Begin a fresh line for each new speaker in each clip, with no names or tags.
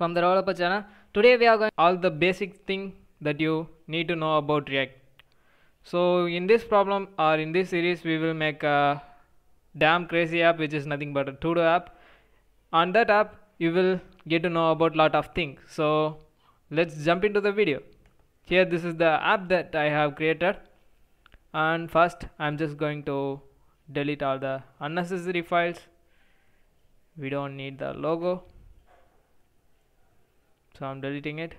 from the developer channel. Today we are going all the basic thing that you need to know about React. So in this problem or in this series we will make a damn crazy app which is nothing but a to-do app. On that app you will get to know about lot of things. So let's jump into the video. Here this is the app that I have created and first I'm just going to delete all the unnecessary files we don't need the logo so I'm deleting it.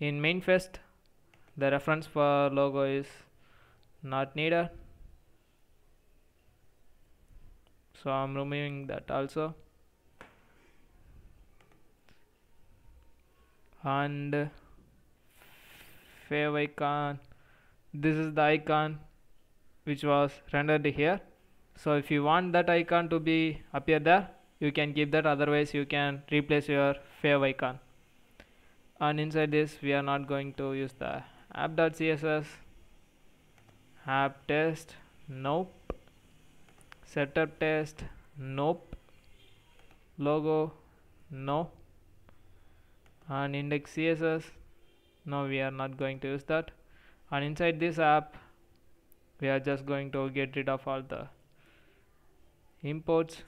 In manifest the reference for logo is not needed. So I'm removing that also. And fav icon. This is the icon which was rendered here. So if you want that icon to be appear there you can keep that. Otherwise you can replace your fav icon and inside this we are not going to use the app.css app test nope. Setup test nope. Logo no and index css no we are not going to use that. And inside this app we are just going to get rid of all the imports.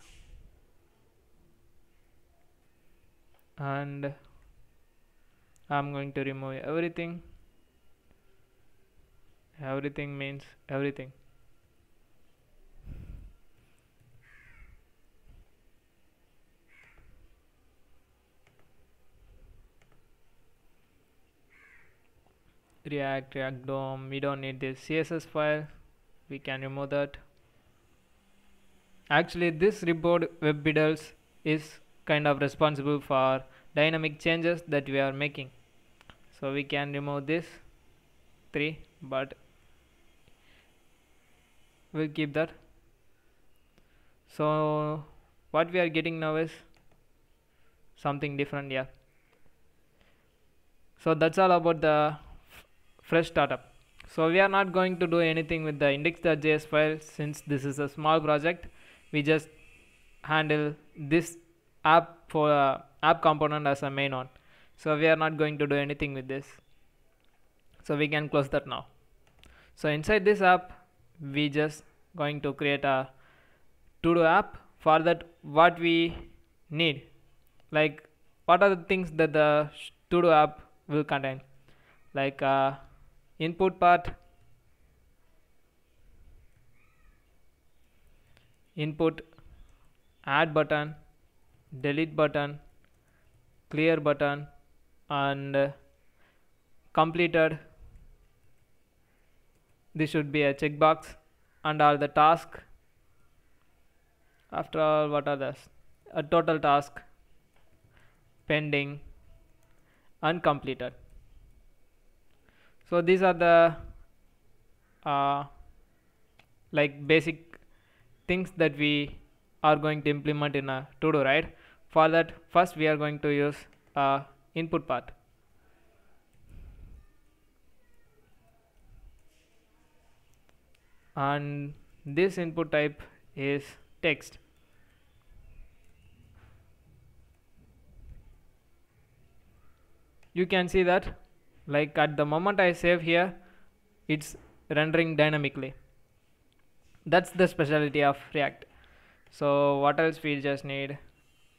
And I'm going to remove everything. Everything means everything. React react dom we don't need this css file. We can remove that. Actually this report Web is kind of responsible for dynamic changes that we are making so we can remove this 3 but we'll keep that. So what we are getting now is something different yeah. So that's all about the fresh startup. So we are not going to do anything with the index.js file since this is a small project. We just handle this app for uh, app component as a main one so we are not going to do anything with this. So we can close that now. So inside this app we just going to create a to do app for that what we need. Like what are the things that the to do app will contain? Like uh, input part input add button delete button clear button and uh, completed this should be a checkbox and all the task. After all what are this a total task pending uncompleted so these are the uh, like basic things that we are going to implement in a to do right? For that first we are going to use a input path. and this input type is text. You can see that like at the moment I save here it's rendering dynamically. That's the specialty of react. So what else we just need?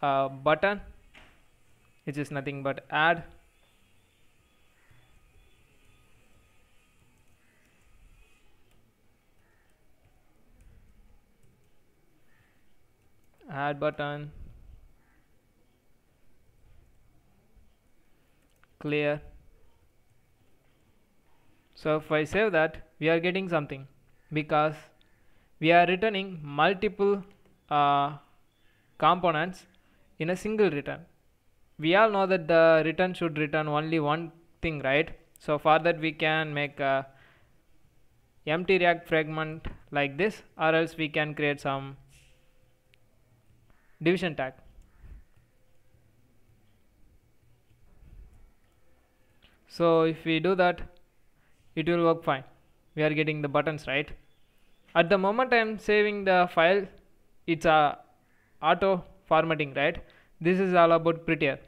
A button which is nothing but add. Add button. Clear. So if I save that we are getting something because we are returning multiple uh, components in a single return we all know that the return should return only one thing right? So for that we can make a empty react fragment like this or else we can create some division tag. So if we do that it will work fine. We are getting the buttons right? At the moment I am saving the file it's a auto formatting right this is all about prettier.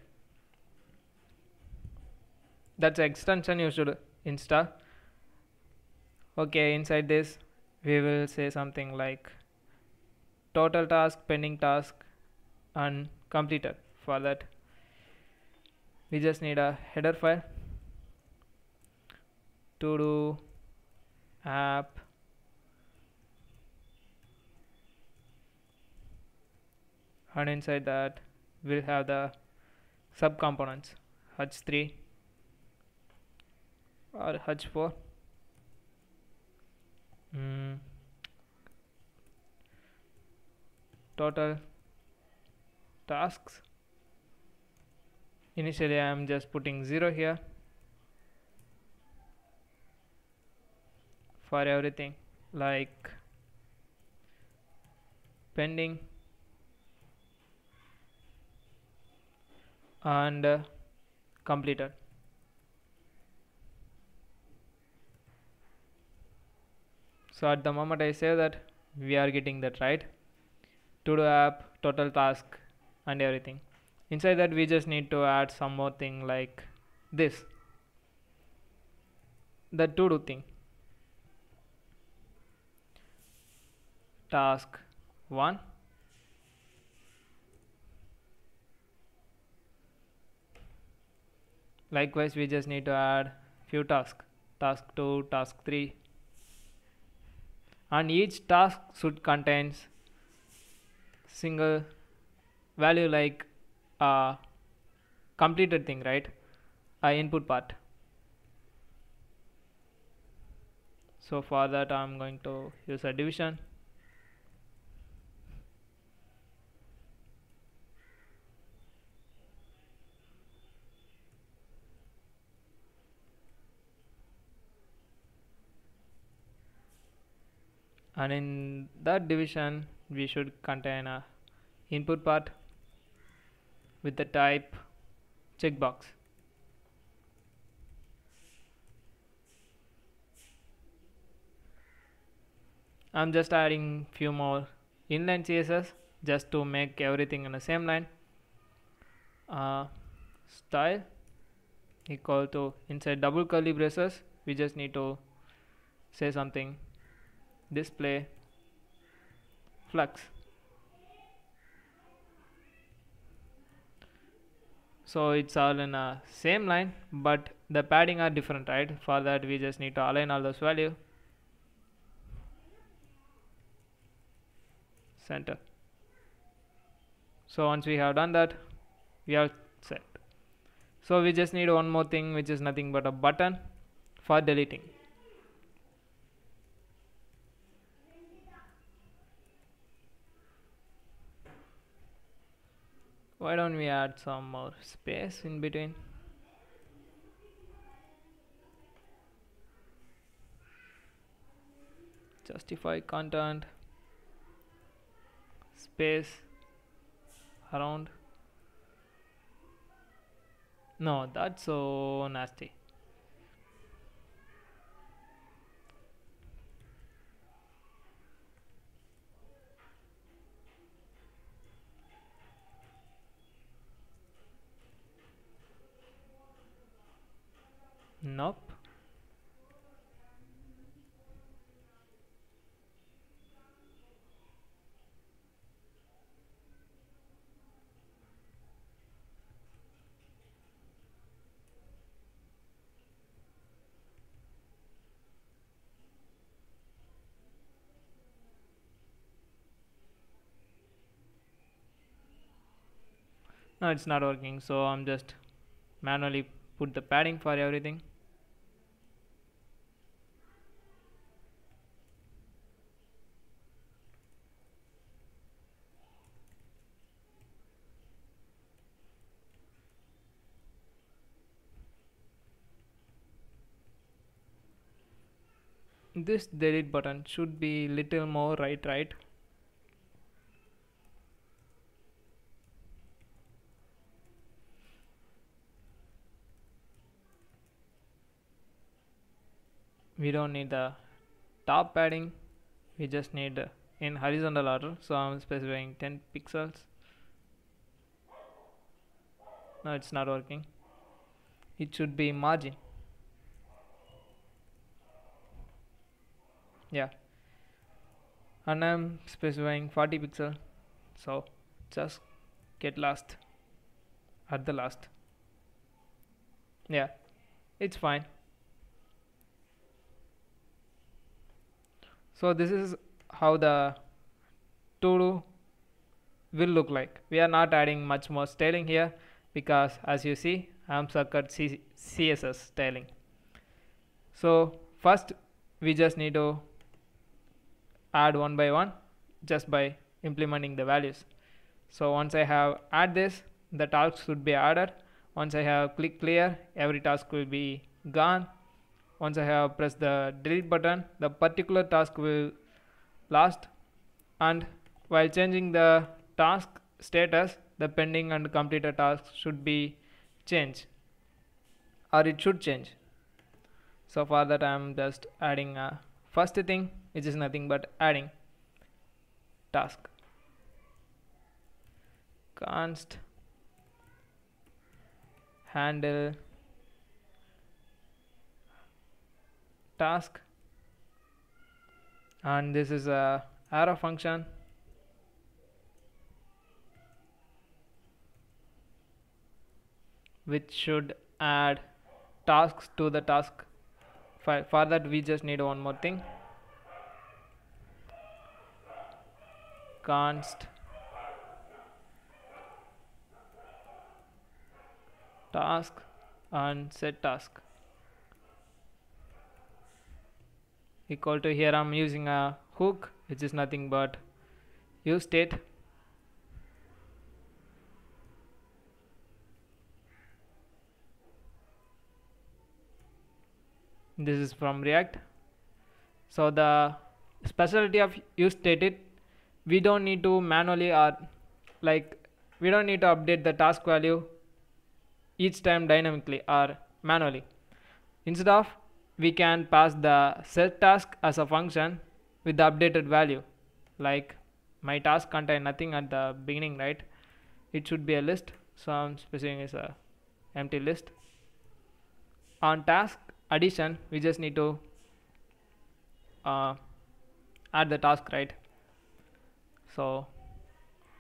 That's extension you should install okay inside this we will say something like total task pending task and completed. For that we just need a header file. To do app. And inside that we'll have the subcomponents. H3 or h4 mm. total tasks. Initially I am just putting 0 here for everything like pending and uh, completed. So at the moment I say that we are getting that right. To do app total task and everything. Inside that we just need to add some more thing like this. The to do thing. Task 1 likewise we just need to add few tasks. Task 2 task 3 and each task should contains single value like a completed thing right? A input part. So for that I'm going to use a division and in that division we should contain a input part with the type checkbox. I'm just adding few more inline CSS just to make everything in the same line. Uh, style equal to inside double curly braces we just need to say something display flex. So it's all in a same line but the padding are different right? For that we just need to align all those value. Center. So once we have done that we are set. So we just need one more thing which is nothing but a button for deleting why don't we add some more space in between? Justify content. Space around. No that's so nasty Nope. No, it's not working, so I'm just manually put the padding for everything. This delete button should be little more right right? We don't need the top padding. We just need in horizontal order. So I'm specifying 10 pixels. No it's not working. It should be margin yeah. And I'm specifying 40 pixel. So just get lost. At the last. Yeah. It's fine. So this is how the to do will look like. We are not adding much more styling here because as you see I am stuck at CSS styling. So first we just need to add one by one just by implementing the values. So once I have add this the tasks should be added. Once I have click clear every task will be gone. Once I have pressed the delete button the particular task will last. And while changing the task status the pending and completed tasks should be changed or it should change. So for that I am just adding a first thing which is nothing but adding task. Const handle task. And this is a arrow function. Which should add tasks to the task file. For that we just need one more thing const task and set task. Equal to here I'm using a hook which is nothing but use state. This is from react. So the specialty of use stated we don't need to manually or like we don't need to update the task value each time dynamically or manually. Instead of we can pass the set task as a function with the updated value. Like my task contain nothing at the beginning right? It should be a list. So I'm specifying as a empty list. On task addition we just need to uh, add the task right so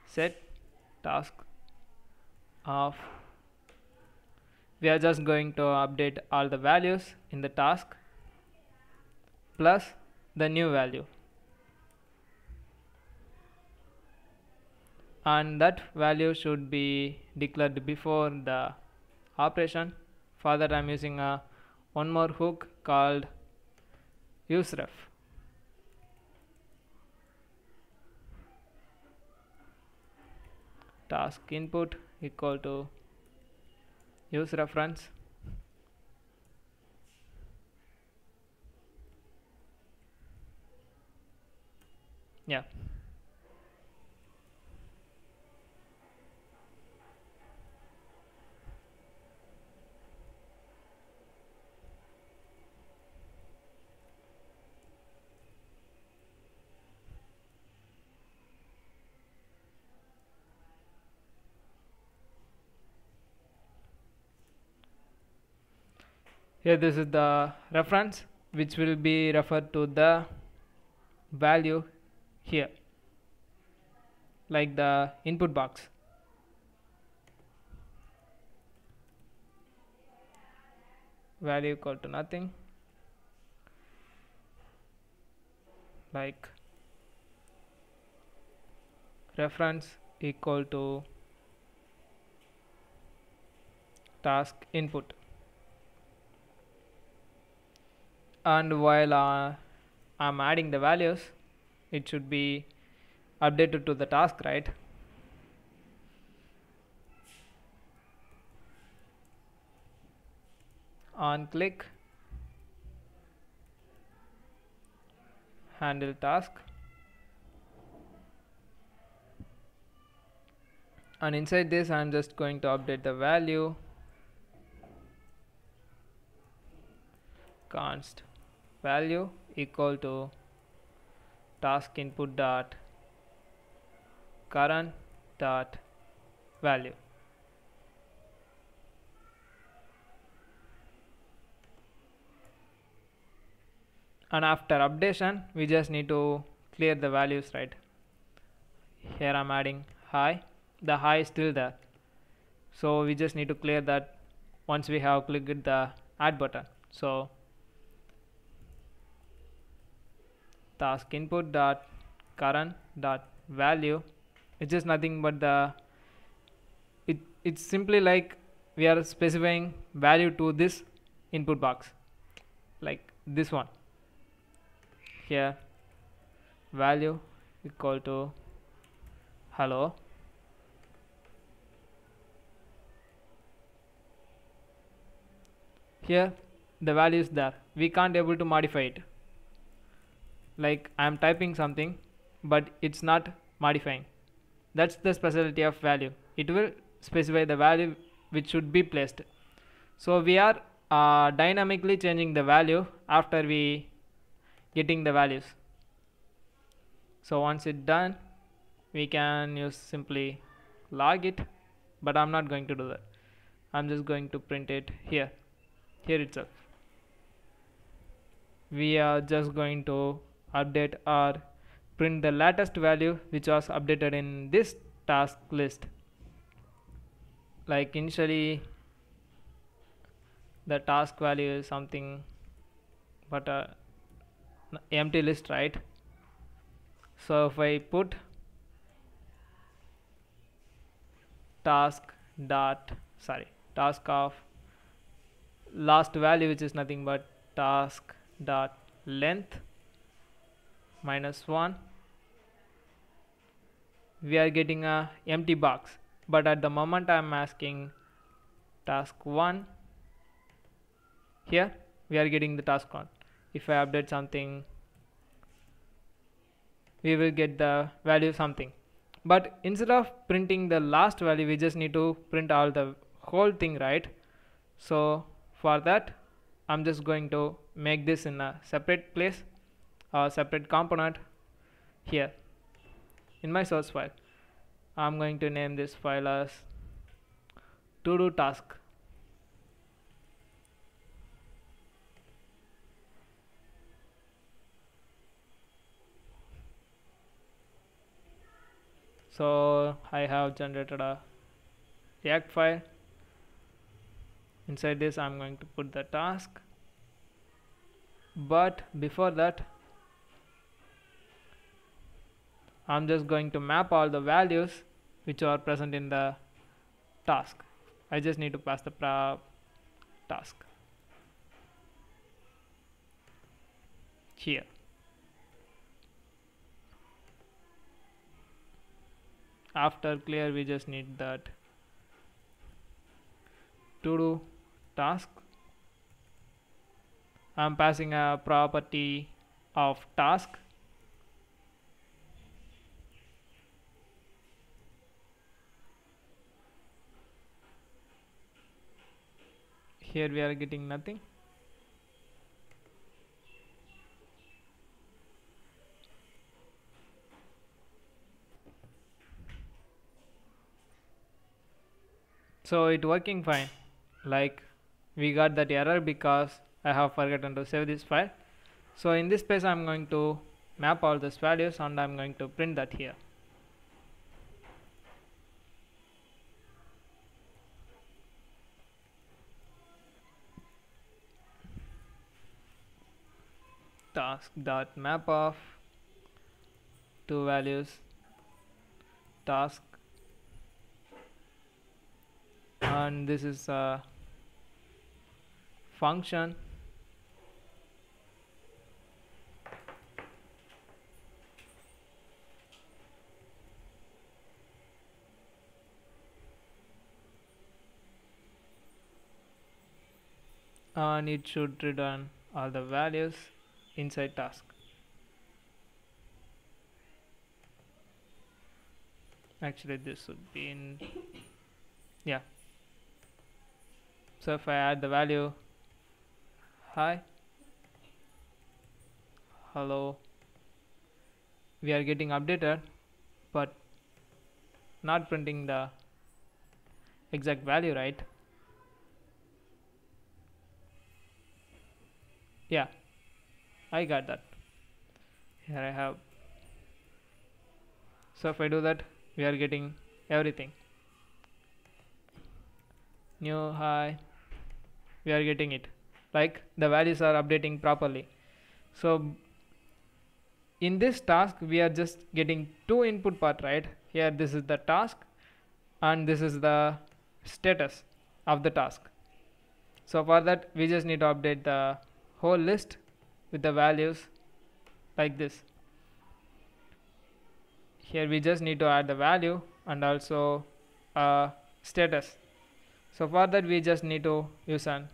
set task of we are just going to update all the values in the task plus the new value. And that value should be declared before the operation. For that I'm using a one more hook called useref task input equal to use reference. Yeah here this is the reference which will be referred to the value here like the input box. Value equal to nothing. Like reference equal to task input and while uh, I'm adding the values it should be updated to the task right? On click handle task. And inside this I'm just going to update the value. Const value equal to task input dot current dot value. And after updation we just need to clear the values right? Here I'm adding hi. The hi is still there. So we just need to clear that once we have clicked the add button. So task input dot current dot value. It's just nothing but the it it's simply like we are specifying value to this input box. Like this one. Here value equal to hello. Here the value is there. We can't able to modify it like I am typing something but it's not modifying. That's the specialty of value. It will specify the value which should be placed. So we are uh, dynamically changing the value after we getting the values. So once it's done we can use simply log it but I'm not going to do that. I'm just going to print it here. Here itself. We are just going to update or print the latest value which was updated in this task list. Like initially the task value is something but uh, a empty list right? So if I put task dot sorry task of last value which is nothing but task dot length minus 1 we are getting a empty box but at the moment I am asking task 1 here we are getting the task 1 if I update something we will get the value something. But instead of printing the last value we just need to print all the whole thing right? So for that I'm just going to make this in a separate place a separate component here in my source file. I'm going to name this file as to do task. So I have generated a react file. Inside this I'm going to put the task. But before that I'm just going to map all the values which are present in the task. I just need to pass the task. Here. After clear we just need that to do task. I'm passing a property of task here we are getting nothing. So it working fine. Like we got that error because I have forgotten to save this file. So in this space I'm going to map all these values and I'm going to print that here task dot map of two values task. And this is a function. And it should return all the values inside task. Actually this would be in yeah. So if I add the value hi. Hello. We are getting updated but not printing the exact value right? Yeah I got that. Here I have. So if I do that we are getting everything. New high. We are getting it. Like the values are updating properly. So in this task we are just getting two input part right? Here this is the task and this is the status of the task. So for that we just need to update the whole list with the values like this. Here we just need to add the value and also a status. So for that we just need to use an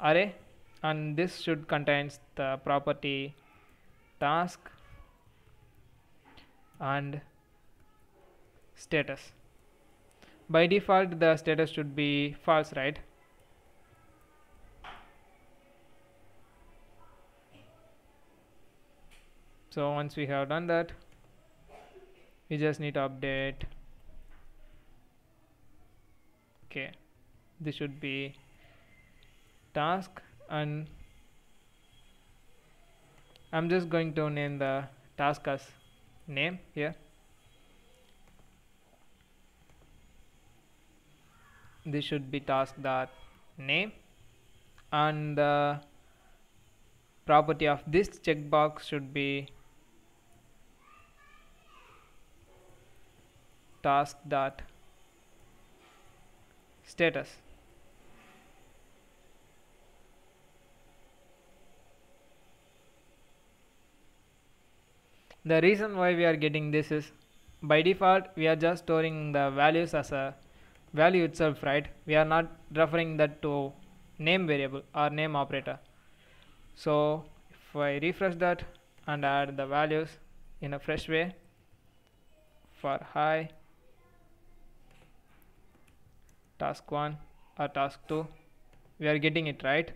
array and this should contains the property task and status. By default the status should be false right so once we have done that we just need to update. Okay. This should be task and I'm just going to name the task as name here. This should be task dot name and the property of this checkbox should be task dot status. The reason why we are getting this is by default we are just storing the values as a value itself right? We are not referring that to name variable or name operator. So if I refresh that and add the values in a fresh way for high task 1 or task 2 we are getting it right.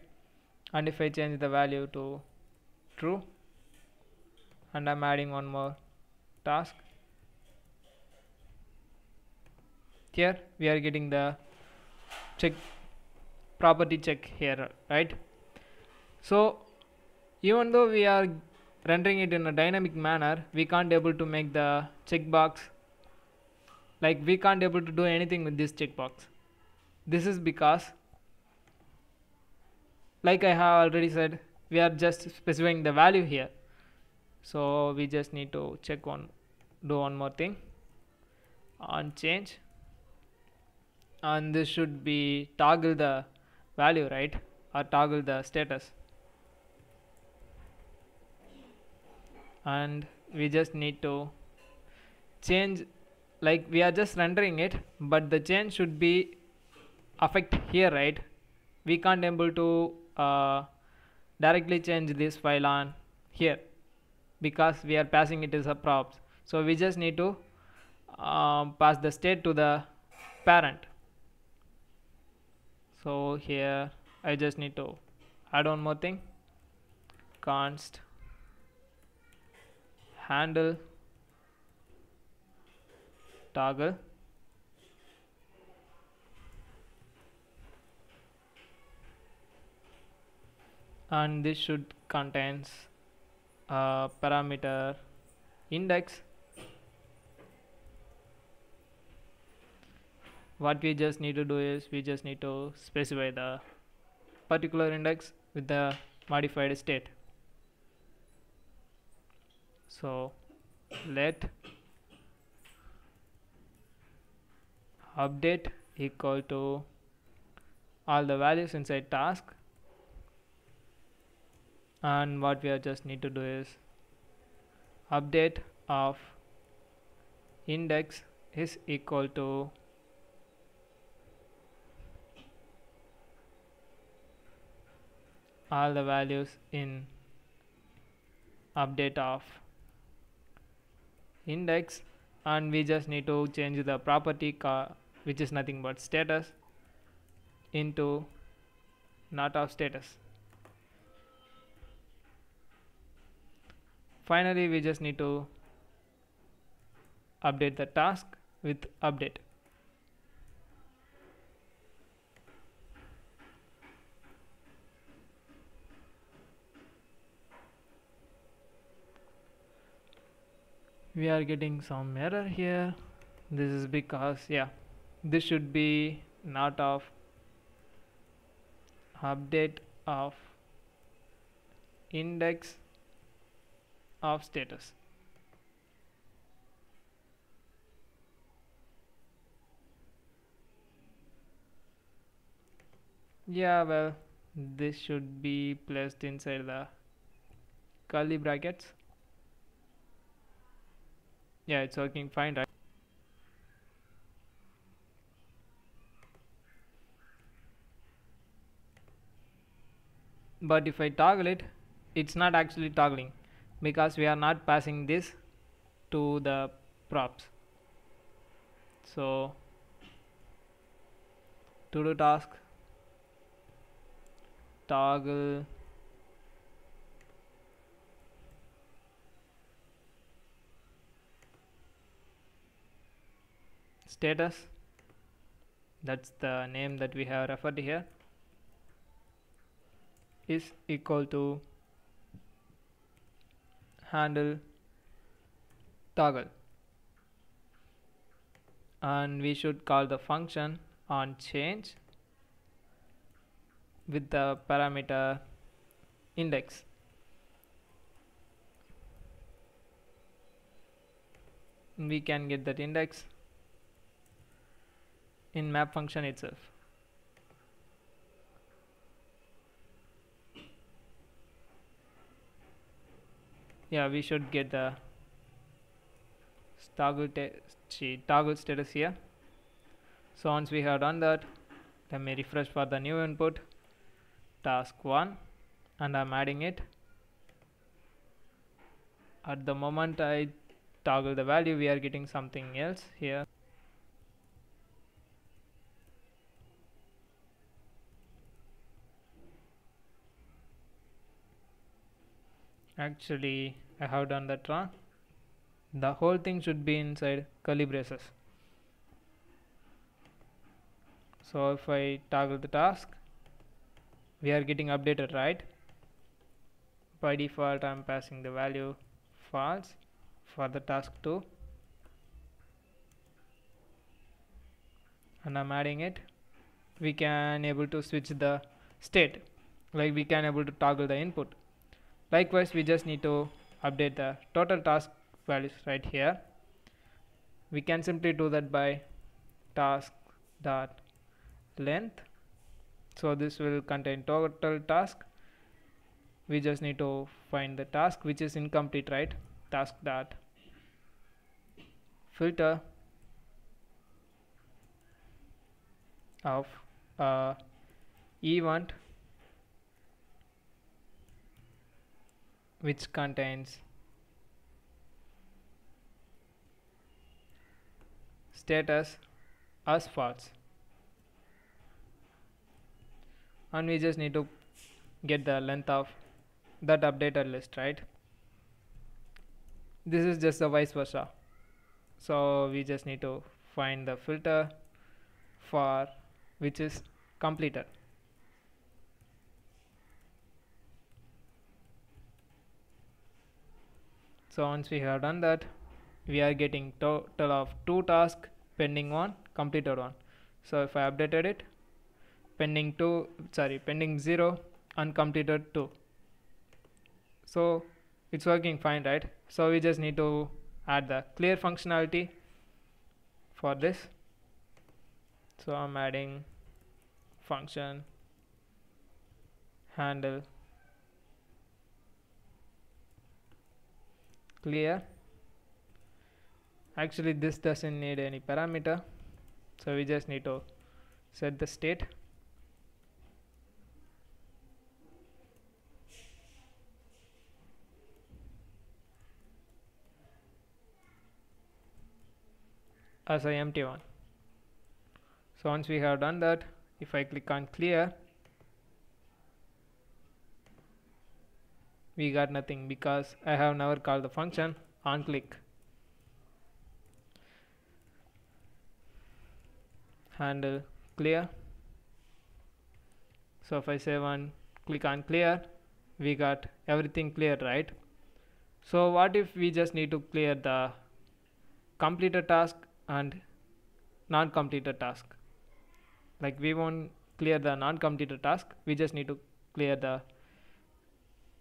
And if I change the value to true and I'm adding one more task here we are getting the check property check here right? So even though we are rendering it in a dynamic manner we can't able to make the checkbox like we can't able to do anything with this checkbox this is because like I have already said we are just specifying the value here. So we just need to check one do one more thing on change. And this should be toggle the value right? Or toggle the status. And we just need to change like we are just rendering it but the change should be affect here right? We can't able to uh, directly change this file on here because we are passing it as a props. So we just need to uh, pass the state to the parent. So here I just need to add one more thing. Const handle toggle and this should contains a parameter index. What we just need to do is we just need to specify the particular index with the modified state. So let update equal to all the values inside task and what we are just need to do is update of index is equal to all the values in update of index. And we just need to change the property which is nothing but status into not of status finally we just need to update the task with update. We are getting some error here. This is because yeah this should be not of update of index of status. Yeah well this should be placed inside the curly brackets. Yeah it's working fine right? But if I toggle it it's not actually toggling because we are not passing this to the props. So to do task toggle status that's the name that we have referred here is equal to handle toggle. And we should call the function on change with the parameter index. We can get that index in map function itself yeah we should get the toggle toggle status here. So once we have done that let me refresh for the new input. Task 1 and I'm adding it. At the moment I toggle the value we are getting something else here actually I have done that wrong the whole thing should be inside curly braces so if I toggle the task we are getting updated right? By default I'm passing the value false for the task 2 and I'm adding it. We can able to switch the state. Like we can able to toggle the input likewise we just need to update the total task values right here. We can simply do that by task dot length. So this will contain total task. We just need to find the task which is incomplete right? Task dot filter of uh, event which contains status as false. And we just need to get the length of that updated list right? This is just the vice versa. So we just need to find the filter for which is completed so once we have done that we are getting total of two tasks pending one completed one so if I updated it pending 2 sorry pending 0 uncompleted 2 so it's working fine right? So we just need to add the clear functionality for this. So I'm adding function handle clear. Actually this doesn't need any parameter so we just need to set the state. As a empty one. So once we have done that if I click on clear we got nothing because I have never called the function on click. Handle clear. So if I say one click on clear we got everything clear right? So what if we just need to clear the completed task and non completed task? Like we won't clear the non completed task we just need to clear the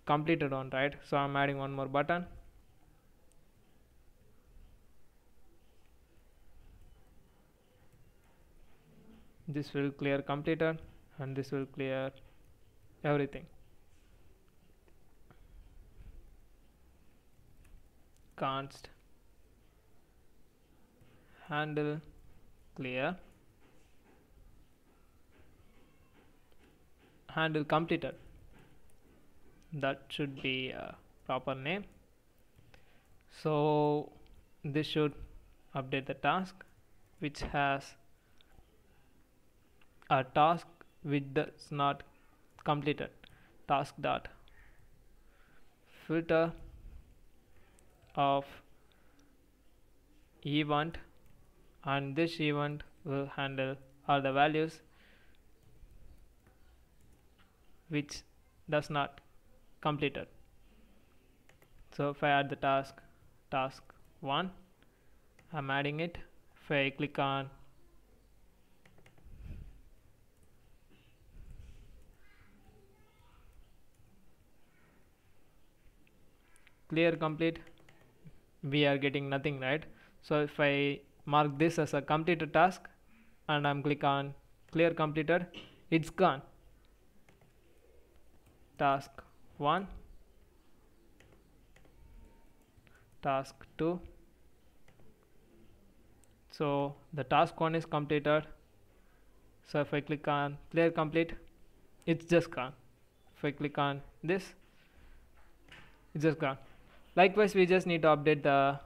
completed one right? So I'm adding one more button. This will clear completed and this will clear everything. Const. Handle. Clear. Handle completed that should be a proper name. So this should update the task which has a task which does not completed. Task dot filter of event and this event will handle all the values which does not completed. So if I add the task task 1 I'm adding it. If I click on clear complete we are getting nothing right? So if I mark this as a completed task and I'm click on clear completed it's gone. Task 1 task 2 so the task 1 is completed. So if I click on clear complete it's just gone. If I click on this it's just gone. Likewise we just need to update the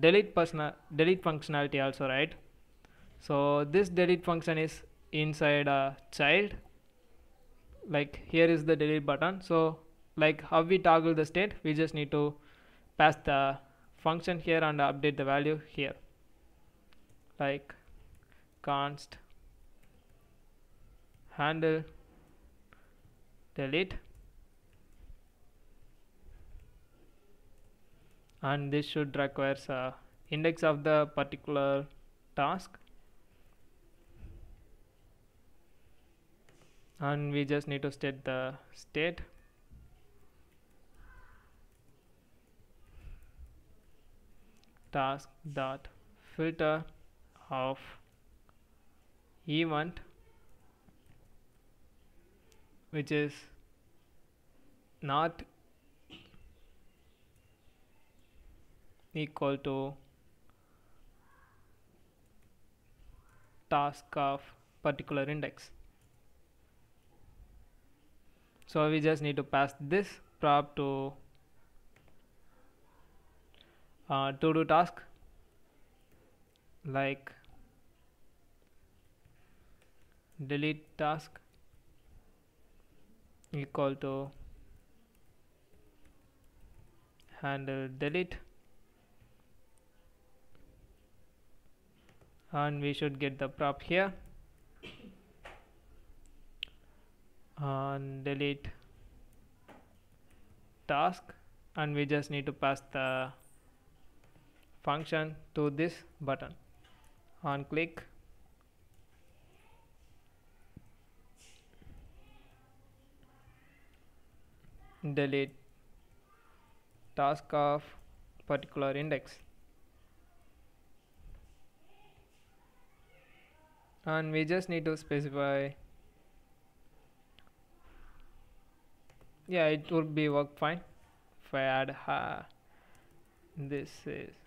delete personal delete functionality also right? So this delete function is inside a child like here is the delete button. So like how we toggle the state we just need to pass the function here and update the value here. Like const handle delete. And this should requires a index of the particular task and we just need to state the state. Task dot filter of event which is not equal to task of particular index so we just need to pass this prop to uh, to do task. Like delete task equal to handle delete. And we should get the prop here and delete task and we just need to pass the function to this button. On click delete task of particular index. And we just need to specify yeah it would be work fine if I add ha this is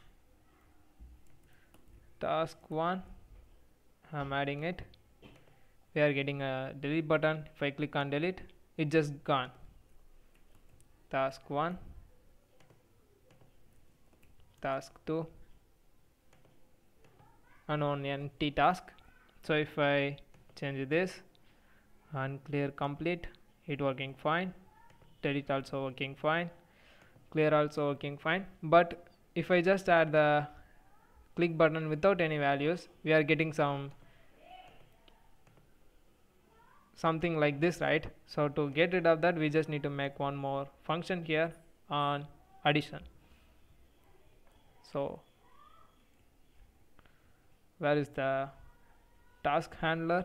task 1 I'm adding it. We are getting a delete button. If I click on delete it just gone. Task 1 task 2 unknown empty task. So if I change this and clear complete it working fine delete also working fine. Clear also working fine. But if I just add the click button without any values we are getting some something like this right? So to get rid of that we just need to make one more function here on addition. So where is the task handler?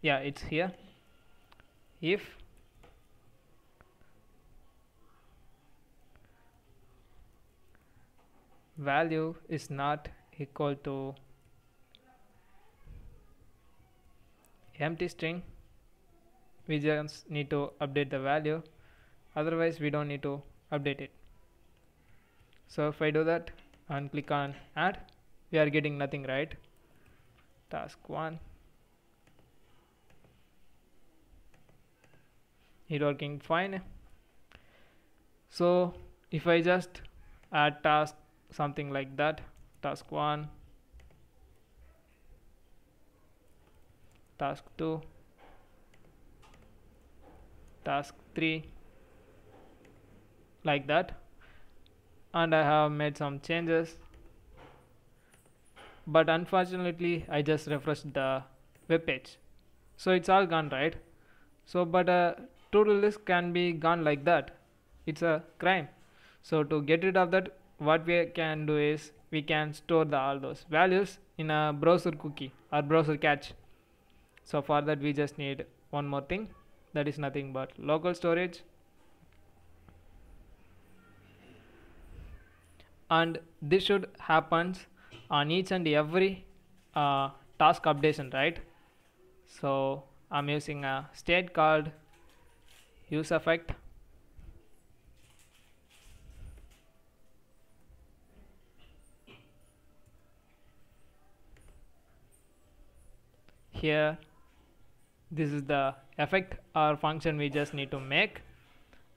Yeah it's here. If value is not equal to empty string. We just need to update the value. Otherwise we don't need to update it. So if I do that and click on add we are getting nothing right? Task 1 it working fine. So if I just add task something like that. Task 1 task 2 task 3 like that. And I have made some changes. But unfortunately I just refreshed the web page. So it's all gone right? So but a to-do list can be gone like that. It's a crime. So to get rid of that what we can do is we can store the, all those values in a browser cookie or browser cache. So for that we just need one more thing. That is nothing but local storage. And this should happens on each and every uh, task updation right? So I'm using a state called use effect here this is the effect or function we just need to make.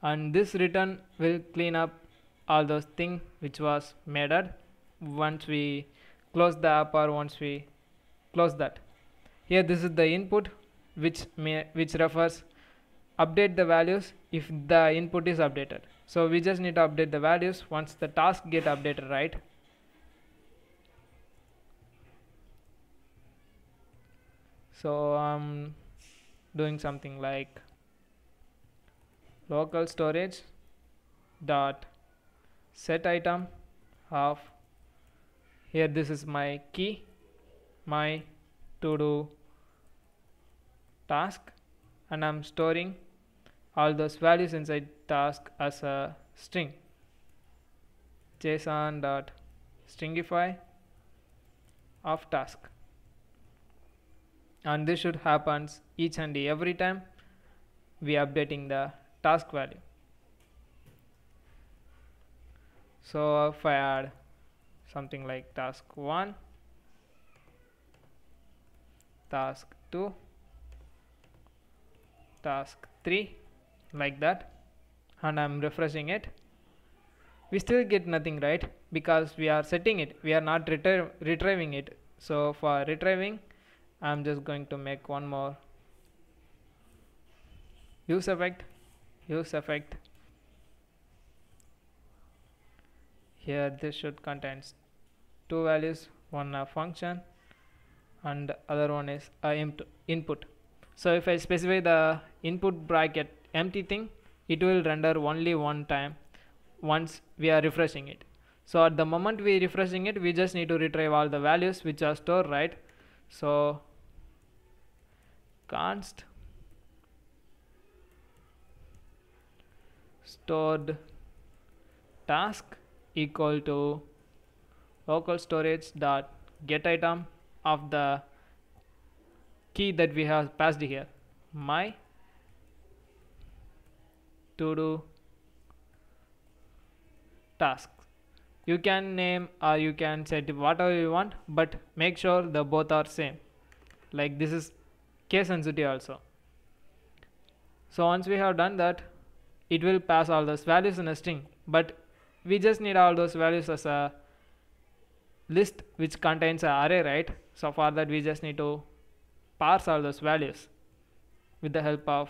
And this return will clean up all those things which was made once we close the app or once we close that. Here this is the input which may which refers update the values if the input is updated. So we just need to update the values once the task get updated right so I'm doing something like local storage dot set item of here this is my key my to do task and I'm storing all those values inside task as a string. Json dot stringify of task and this should happens each and every time we are updating the task value. So if I add something like task 1 task 2 task 3 like that and I'm refreshing it we still get nothing right? Because we are setting it we are not retrieving it. So for retrieving I'm just going to make one more. Use effect. Use effect. Here this should contains two values. One a function and other one is uh, a input. So if I specify the input bracket empty thing it will render only one time once we are refreshing it. So at the moment we refreshing it we just need to retrieve all the values which are stored right? So const. Stored task equal to local storage dot get item of the key that we have passed here. My to do task. You can name or you can set whatever you want but make sure the both are same. Like this is case sensitive also. So once we have done that it will pass all those values in a string. But we just need all those values as a list which contains an array right? So for that we just need to parse all those values with the help of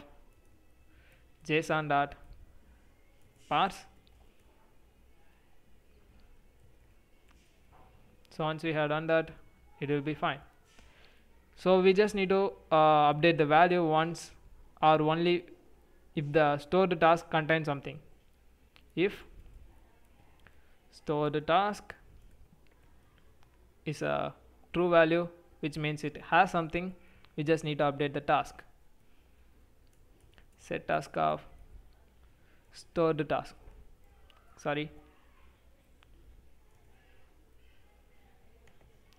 json dot parse. So once we have done that it will be fine so we just need to uh, update the value once or only if the stored task contains something. If stored task is a true value which means it has something we just need to update the task. Set task of stored task. Sorry.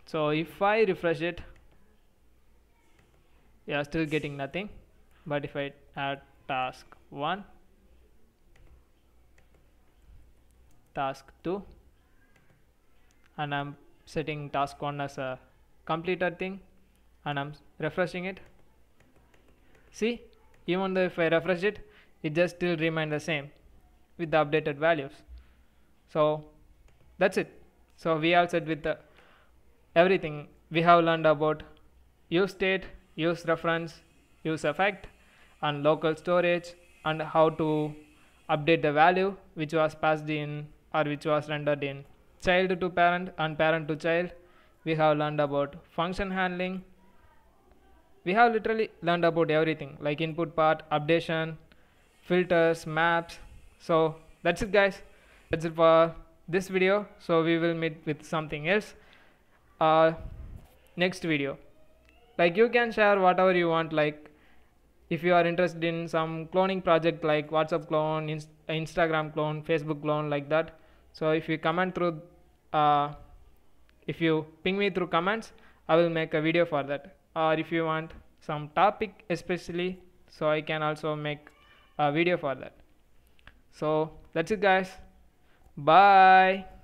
So if I refresh it yeah still getting nothing. But if I add task 1 task 2 and I'm setting task 1 as a completed thing and I'm refreshing it. See even though if I refresh it it just still remain the same with the updated values. So that's it. So we all set with the everything. We have learned about use state use reference use effect and local storage and how to update the value which was passed in or which was rendered in. Child to parent and parent to child we have learned about function handling. We have literally learned about everything like input part updation filters maps. So that's it guys. That's it for this video. So we will meet with something else. Uh, next video like you can share whatever you want like if you are interested in some cloning project like whatsapp clone Inst instagram clone facebook clone like that. So if you comment through uh, if you ping me through comments i will make a video for that. Or if you want some topic especially so i can also make a video for that. So that's it guys. Bye